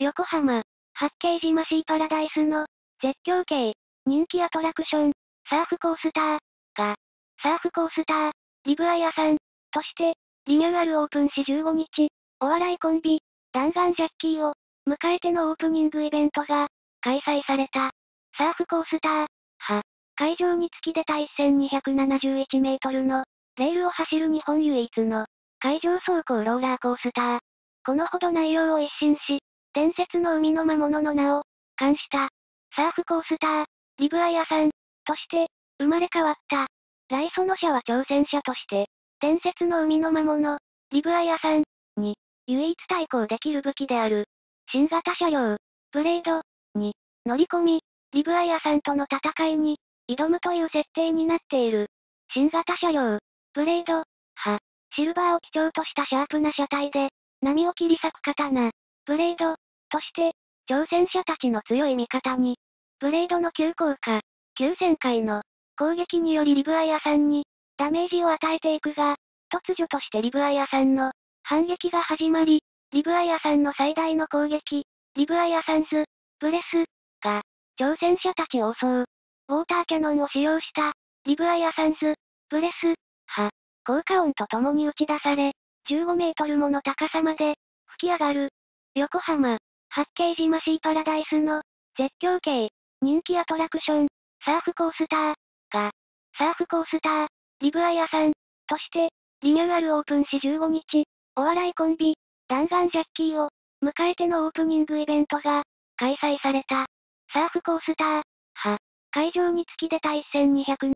横浜、八景島シーパラダイスの、絶叫系、人気アトラクション、サーフコースター、が、サーフコースター、リブアイアさん、として、リニューアルオープンし15日、お笑いコンビ、弾丸ジャッキーを、迎えてのオープニングイベントが、開催された。サーフコースター、は、会場に突き出た1271メートルの、レールを走る日本唯一の、海上走行ローラーコースター。このほど内容を一新し、伝説の海の魔物の名を、冠した、サーフコースター、リブアイアさん、として、生まれ変わった。来その社は挑戦者として、伝説の海の魔物、リブアイアさん、に、唯一対抗できる武器である、新型車両、ブレード、に、乗り込み、リブアイアさんとの戦いに、挑むという設定になっている。新型車両、ブレード、は、シルバーを基調としたシャープな車体で、波を切り裂く刀、ブレード、として、挑戦者たちの強い味方に、ブレードの急降下、急旋回の攻撃によりリブアイアさんにダメージを与えていくが、突如としてリブアイアさんの反撃が始まり、リブアイアさんの最大の攻撃、リブアイアさんズ、ブレス、が、挑戦者たちを襲う。ウォーターキャノンを使用した、リブアイアサンズ、ブレス、は、効果音とともに打ち出され、15メートルもの高さまで、吹き上がる。横浜、八景島シーパラダイスの、絶叫系、人気アトラクション、サーフコースター、が、サーフコースター、リブアイアさん、として、リニューアルオープンし15日、お笑いコンビ、弾丸ジャッキーを、迎えてのオープニングイベントが、開催された。サーフコースター、は、会場に突き出た1200